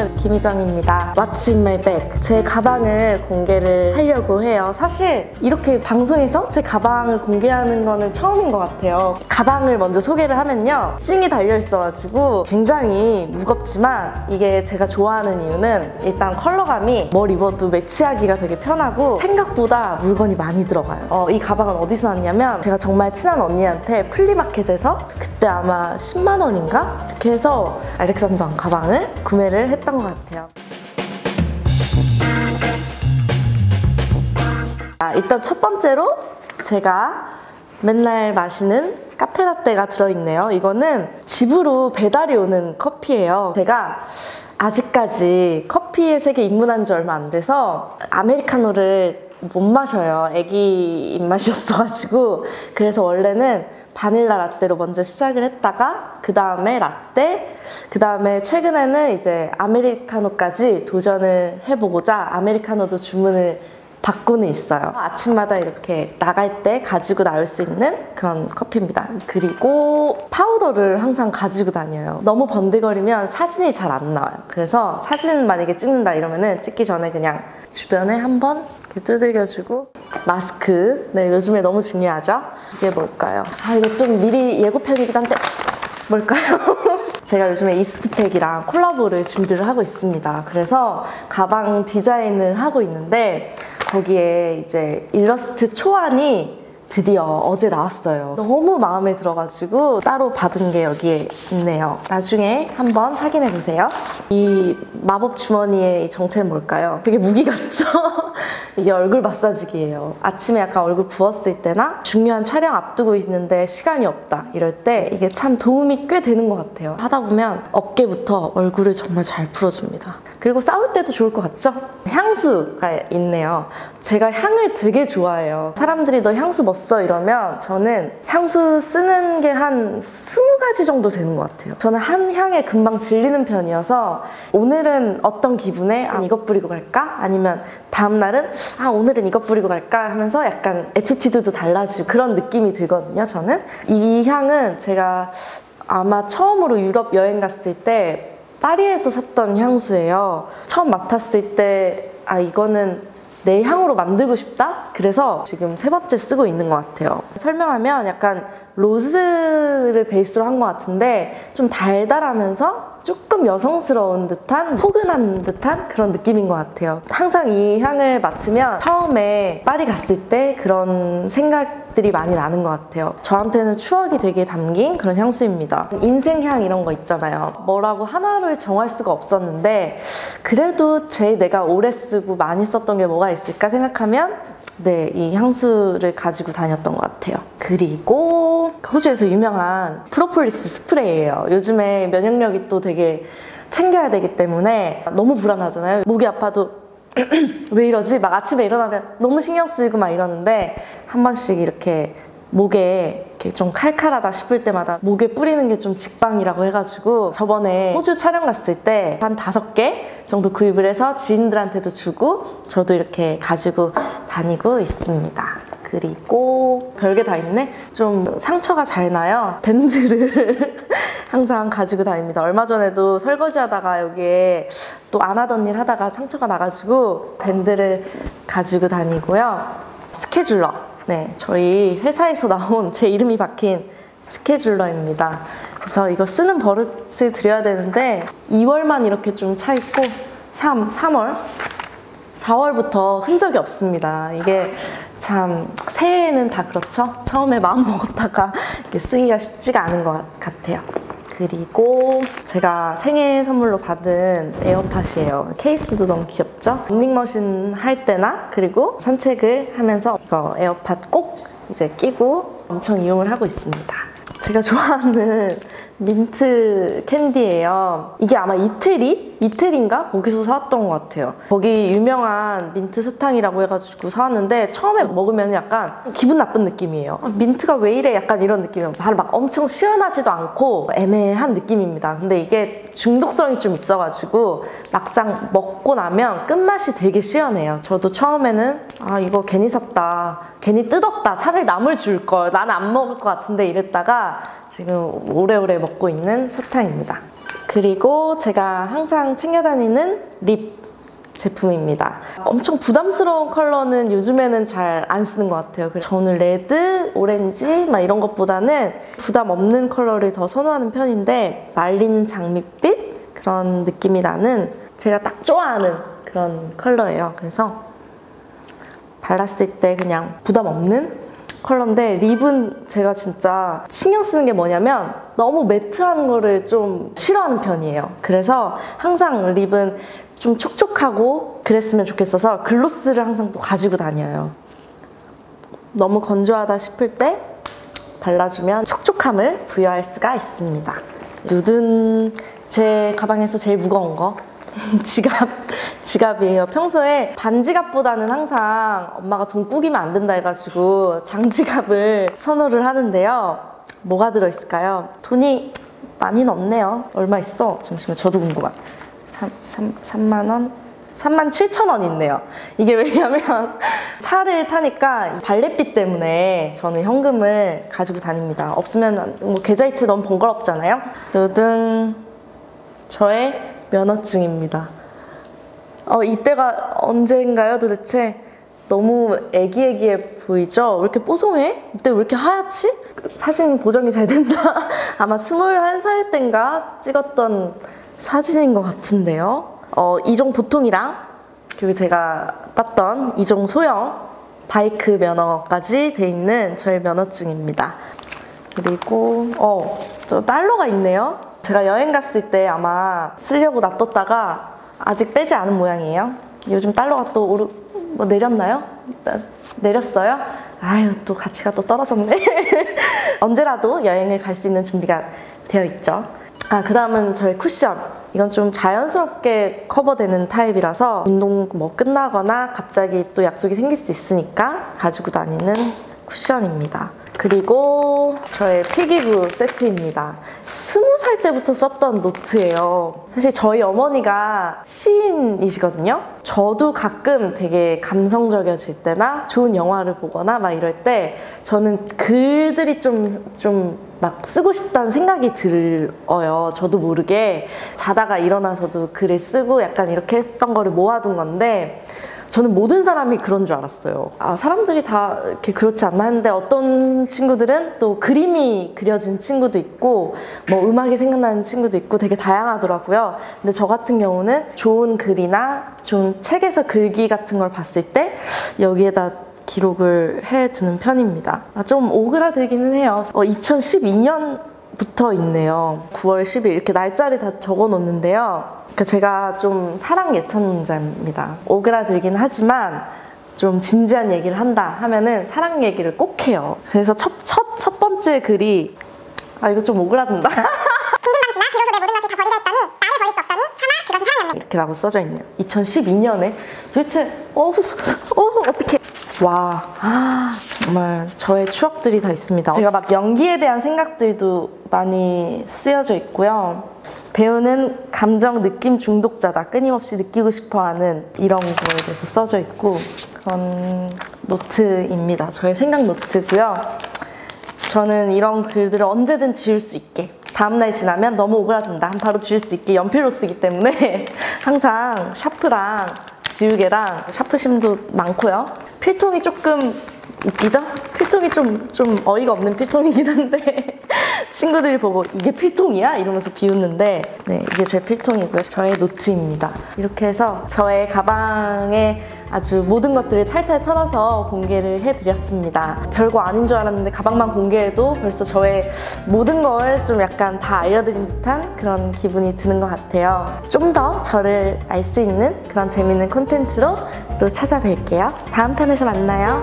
여러분 김희정입니다. What's in my bag? 제 가방을 공개를 하려고 해요. 사실 이렇게 방송에서 제 가방을 공개하는 거는 처음인 것 같아요. 가방을 먼저 소개를 하면요. 찡이 달려있어가지고 굉장히 무겁지만 이게 제가 좋아하는 이유는 일단 컬러감이 뭘 입어도 매치하기가 되게 편하고 생각보다 물건이 많이 들어가요. 어, 이 가방은 어디서 샀냐면 제가 정말 친한 언니한테 플리마켓에서 그때 아마 10만 원인가? 이렇게 해서 알렉산더 가방을 구매를 했던 것 같아요. 아, 일단 첫 번째로 제가 맨날 마시는 카페라떼가 들어있네요. 이거는 집으로 배달이 오는 커피예요. 제가 아직까지 커피의 세계 입문한 지 얼마 안 돼서 아메리카노를 못 마셔요. 애기 입맛이었어가지고 그래서 원래는 바닐라 라떼로 먼저 시작을 했다가 그 다음에 라떼 그 다음에 최근에는 이제 아메리카노까지 도전을 해보고자 아메리카노도 주문을 받고는 있어요. 아침마다 이렇게 나갈 때 가지고 나올 수 있는 그런 커피입니다. 그리고 파우더를 항상 가지고 다녀요. 너무 번들거리면 사진이 잘 안 나와요. 그래서 사진 만약에 찍는다 이러면은 찍기 전에 그냥 주변에 한번 두들겨주고 마스크. 네 요즘에 너무 중요하죠? 이게 뭘까요? 아 이거 좀 미리 예고편이긴 한데 뭘까요? 제가 요즘에 이스트팩이랑 콜라보를 준비를 하고 있습니다. 그래서 가방 디자인을 하고 있는데 거기에 이제 일러스트 초안이 드디어 어제 나왔어요. 너무 마음에 들어가지고 따로 받은 게 여기에 있네요. 나중에 한번 확인해 보세요. 이 마법 주머니의 이 정체는 뭘까요? 되게 무기 같죠? 이게 얼굴 마사지기예요. 아침에 약간 얼굴 부었을 때나 중요한 촬영 앞두고 있는데 시간이 없다 이럴 때 이게 참 도움이 꽤 되는 것 같아요. 하다 보면 어깨부터 얼굴을 정말 잘 풀어줍니다. 그리고 싸울 때도 좋을 것 같죠? 향수가 있네요. 제가 향을 되게 좋아해요. 사람들이 너 향수 뭐 써? 이러면 저는 향수 쓰는 게 한 스무 가지 정도 되는 것 같아요. 저는 한 향에 금방 질리는 편이어서 오늘은 어떤 기분에 아, 이것 뿌리고 갈까? 아니면 다음날은 아 오늘은 이것 뿌리고 갈까? 하면서 약간 attitude도 달라지고 그런 느낌이 들거든요. 저는 이 향은 제가 아마 처음으로 유럽 여행 갔을 때 파리에서 샀던 향수예요. 처음 맡았을 때 아 이거는 내 향으로 만들고 싶다? 그래서 지금 세 번째 쓰고 있는 것 같아요. 설명하면 약간 로즈를 베이스로 한 것 같은데 좀 달달하면서 조금 여성스러운 듯한 포근한 듯한 그런 느낌인 것 같아요. 항상 이 향을 맡으면 처음에 파리 갔을 때 그런 생각 들이 많이 나는 것 같아요. 저한테는 추억이 되게 담긴 그런 향수입니다. 인생향 이런 거 있잖아요. 뭐라고 하나를 정할 수가 없었는데 그래도 제일 내가 오래 쓰고 많이 썼던 게 뭐가 있을까 생각하면 네, 이 향수를 가지고 다녔던 것 같아요. 그리고 호주에서 유명한 프로폴리스 스프레이예요. 요즘에 면역력이 또 되게 챙겨야 되기 때문에 너무 불안하잖아요. 목이 아파도 왜 이러지? 막 아침에 일어나면 너무 신경 쓰이고 막 이러는데 한 번씩 이렇게 목에 이렇게 좀 칼칼하다 싶을 때마다 목에 뿌리는 게 좀 직방이라고 해가지고 저번에 호주 촬영 갔을 때 한 다섯 개 정도 구입을 해서 지인들한테도 주고 저도 이렇게 가지고 다니고 있습니다. 그리고 별게 다 있네? 좀 상처가 잘 나요. 밴드를 항상 가지고 다닙니다. 얼마 전에도 설거지 하다가 여기에 또 안 하던 일 하다가 상처가 나가지고 밴드를 가지고 다니고요. scheduler. 네, 저희 회사에서 나온 제 이름이 박힌 scheduler입니다. 그래서 이거 쓰는 버릇을 들여야 되는데 2월만 이렇게 좀 차 있고 3, 3월, 4월부터 흔적이 없습니다. 이게 참 새해에는 다 그렇죠. 처음에 마음 먹었다가 쓰기가 쉽지가 않은 것 같아요. 그리고 제가 생일 선물로 받은 에어팟이에요. 케이스도 너무 귀엽죠? 런닝머신 할 때나 그리고 산책을 하면서 이거 에어팟 꼭 이제 끼고 엄청 이용을 하고 있습니다. 제가 좋아하는 민트 캔디예요. 이게 아마 이태리? 이태리인가? 거기서 사왔던 것 같아요. 거기 유명한 민트 사탕이라고 해가지고 사왔는데 처음에 먹으면 약간 기분 나쁜 느낌이에요. 아, 민트가 왜 이래? 약간 이런 느낌이에요. 바로 막 엄청 시원하지도 않고 애매한 느낌입니다. 근데 이게 중독성이 좀 있어가지고 막상 먹고 나면 끝맛이 되게 시원해요. 저도 처음에는 아 이거 괜히 샀다. 괜히 뜯었다. 차라리 남을 줄 걸. 나는 안 먹을 것 같은데 이랬다가 지금 오래오래 먹고 있는 사탕입니다. 그리고 제가 항상 챙겨 다니는 lip 제품입니다. 엄청 부담스러운 컬러는 요즘에는 잘 안 쓰는 것 같아요. 그래서 저는 red, 오렌지 막 이런 것보다는 부담 없는 컬러를 더 선호하는 편인데 말린 장밋빛 그런 느낌이 나는 제가 딱 좋아하는 그런 컬러예요. 그래서 발랐을 때 그냥 부담 없는 컬러인데 립은 제가 진짜 신경 쓰는 게 뭐냐면 너무 매트한 거를 좀 싫어하는 편이에요. 그래서 항상 립은 좀 촉촉하고 그랬으면 좋겠어서 글로스를 항상 또 가지고 다녀요. 너무 건조하다 싶을 때 발라주면 촉촉함을 부여할 수가 있습니다. 누든 제 가방에서 제일 무거운 거 지갑, 지갑이에요. 평소에 반지갑보다는 항상 엄마가 돈 꾸기면 안 된다 해가지고 장지갑을 선호를 하는데요. 뭐가 들어있을까요? 돈이 많이는 없네요. 얼마 있어? 잠시만, 저도 궁금한. 3, 3, 만 원? 3만 7천 원 있네요. 이게 왜냐면 차를 타니까 발렛비 때문에 저는 현금을 가지고 다닙니다. 없으면 뭐 계좌이체 너무 번거롭잖아요. 두둥 저의 면허증입니다. 어, 이때가 언제인가요 도대체? 너무 애기애기해 보이죠? 왜 이렇게 뽀송해? 이때 왜 이렇게 하얗지? 사진 보정이 잘 된다. 아마 21살 땐가 찍었던 사진인 것 같은데요. 어, 이종 보통이랑 그리고 제가 땄던 이종 소형 바이크 면허까지 돼 있는 저의 면허증입니다. 그리고 어, 저 달러가 있네요. 제가 여행 갔을 때 아마 쓰려고 놔뒀다가 아직 빼지 않은 모양이에요. 요즘 달러가 또 오르 뭐 내렸나요? 내렸어요? 아유 또 가치가 또 떨어졌네. 언제라도 여행을 갈 수 있는 준비가 되어 있죠. 아, 그 다음은 저의 쿠션. 이건 좀 자연스럽게 커버되는 타입이라서 운동 뭐 끝나거나 갑자기 또 약속이 생길 수 있으니까 가지고 다니는 쿠션입니다. 그리고 저의 필기구 세트입니다. 스무 살 때부터 썼던 노트예요. 사실 저희 어머니가 시인이시거든요. 저도 가끔 되게 감성적이어질 때나 좋은 영화를 보거나 막 이럴 때 저는 글들이 좀, 좀 막 쓰고 싶다는 생각이 들어요. 저도 모르게 자다가 일어나서도 글을 쓰고 약간 이렇게 했던 거를 모아둔 건데 저는 모든 사람이 그런 줄 알았어요. 아, 사람들이 다 이렇게 그렇지 않나 했는데 어떤 친구들은 또 그림이 그려진 친구도 있고 뭐 음악이 생각나는 친구도 있고 되게 다양하더라고요. 근데 저 같은 경우는 좋은 글이나 좋은 책에서 글귀 같은 걸 봤을 때 여기에다 기록을 해두는 편입니다. 아, 좀 오그라들기는 해요. 어, 2012년 부터 있네요. 9월 10일 이렇게 날짜를 다 적어 놓는데요. 그러니까 제가 좀 사랑 예찬자입니다. 오그라들긴 하지만 좀 진지한 얘기를 한다 하면은 사랑 얘기를 꼭 해요. 그래서 첫, 첫, 첫 번째 글이 아 이거 좀 오그라든다. 이렇게라고 써져 있네요. 2012년에 도대체 어우 어우 어떻게 와 아, 정말 저의 추억들이 다 있습니다. 제가 막 연기에 대한 생각들도 많이 쓰여져 있고요. 배우는 감정 느낌 중독자다. 끊임없이 느끼고 싶어 하는 이런 거에 대해서 써져 있고 그런 노트입니다. 저의 생각 노트고요. 저는 이런 글들을 언제든 지울 수 있게 다음날 지나면 너무 오그라든다 바로 지울 수 있게 연필로 쓰기 때문에 항상 샤프랑 지우개랑 샤프심도 많고요. 필통이 조금 웃기죠? 필통이 좀, 좀 어이가 없는 필통이긴 한데 친구들이 보고 이게 필통이야? 이러면서 비웃는데 네, 이게 제 필통이고요. 저의 노트입니다. 이렇게 해서 저의 가방에 아주 모든 것들을 탈탈 털어서 공개를 해드렸습니다. 별거 아닌 줄 알았는데 가방만 공개해도 벌써 저의 모든 걸 좀 약간 다 알려드린 듯한 그런 기분이 드는 것 같아요. 좀 더 저를 알 수 있는 그런 재밌는 콘텐츠로 또 찾아뵐게요. 다음 편에서 만나요.